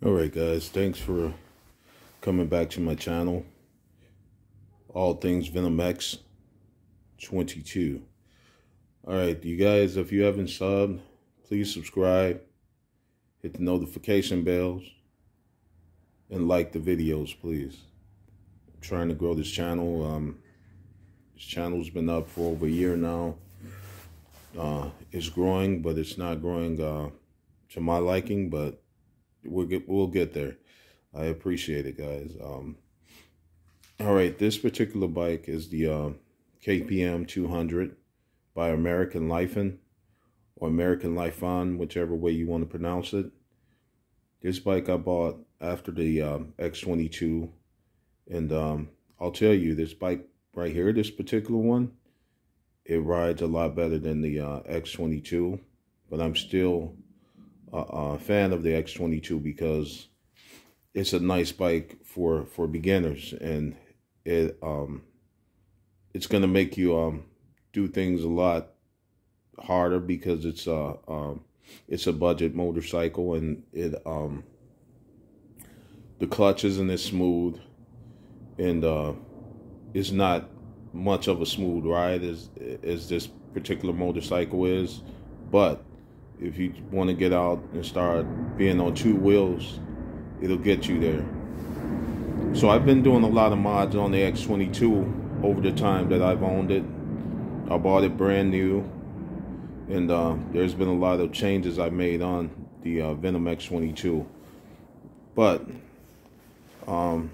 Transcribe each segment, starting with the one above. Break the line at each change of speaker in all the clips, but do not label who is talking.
All right, guys. Thanks for coming back to my channel. All things Venom X 22. All right, you guys, if you haven't subbed, please subscribe, hit the notification bells, and like the videos, please. I'm trying to grow this channel. Um, this channel's been up for over a year now. Uh, it's growing, but it's not growing uh, to my liking, but we'll get we'll get there. I appreciate it, guys. Um, all right, this particular bike is the uh, KPM 200 by American Lifin or American Lifan, whichever way you want to pronounce it. This bike I bought after the um, X22, and um, I'll tell you, this bike right here, this particular one, it rides a lot better than the uh, X22, but I'm still a, a fan of the X22 because it's a nice bike for for beginners and it um it's going to make you um do things a lot harder because it's a um it's a budget motorcycle and it um the clutch isn't as smooth and uh it's not much of a smooth ride as as this particular motorcycle is but if you want to get out and start being on two wheels, it'll get you there. So I've been doing a lot of mods on the X22 over the time that I've owned it. I bought it brand new, and uh, there's been a lot of changes I made on the uh, Venom X22. But um,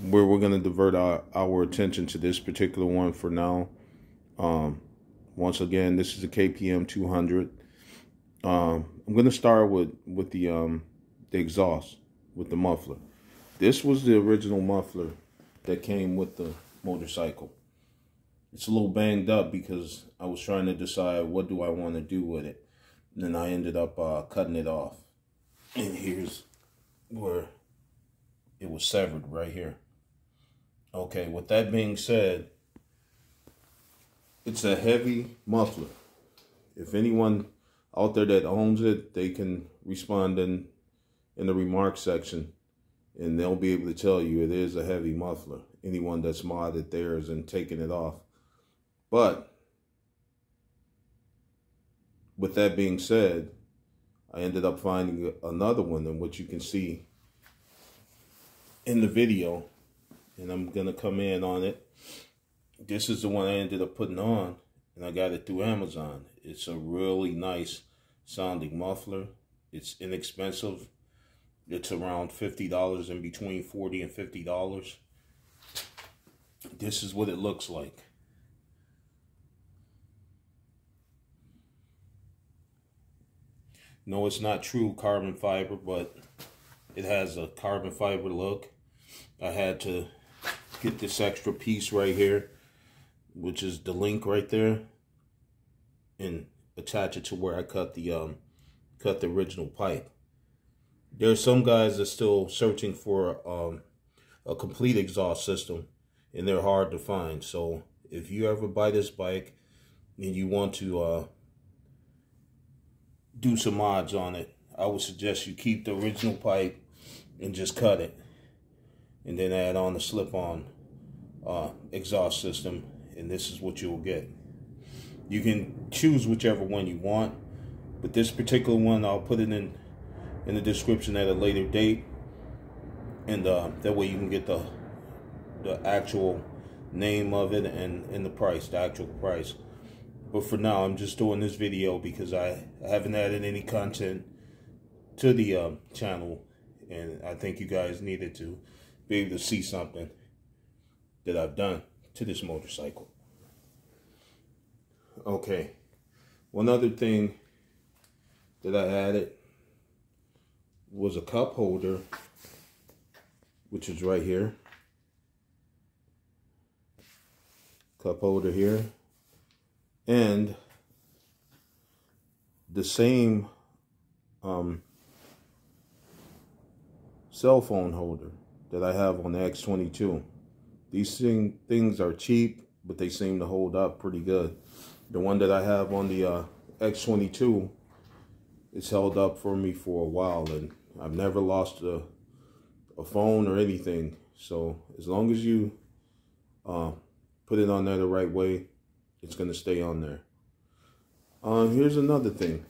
where we're going to divert our, our attention to this particular one for now. Um, once again, this is a KPM 200. Um, I'm gonna start with with the um, the exhaust with the muffler. This was the original muffler that came with the motorcycle. It's a little banged up because I was trying to decide what do I want to do with it. And then I ended up uh, cutting it off. And here's where it was severed right here. Okay, with that being said, it's a heavy muffler. If anyone out there that owns it, they can respond in in the remarks section and they'll be able to tell you it is a heavy muffler. Anyone that's modded theirs and taken it off. But with that being said, I ended up finding another one in which you can see in the video and I'm going to come in on it. This is the one I ended up putting on and I got it through Amazon. It's a really nice sounding muffler. It's inexpensive. It's around $50 in between 40 and $50. This is what it looks like. No, it's not true carbon fiber, but it has a carbon fiber look. I had to get this extra piece right here which is the link right there, and attach it to where I cut the um cut the original pipe. There's some guys that still searching for um a complete exhaust system, and they're hard to find. So if you ever buy this bike and you want to uh, do some mods on it, I would suggest you keep the original pipe and just cut it, and then add on the slip-on uh, exhaust system and this is what you will get. You can choose whichever one you want, but this particular one, I'll put it in in the description at a later date, and uh, that way you can get the the actual name of it and, and the price, the actual price. But for now, I'm just doing this video because I, I haven't added any content to the um, channel, and I think you guys needed to be able to see something that I've done to this motorcycle. Okay, one other thing that I added was a cup holder, which is right here. Cup holder here. And the same um, cell phone holder that I have on the X22. These thing, things are cheap, but they seem to hold up pretty good. The one that I have on the uh, X22, it's held up for me for a while, and I've never lost a, a phone or anything. So as long as you uh, put it on there the right way, it's going to stay on there. Uh, here's another thing.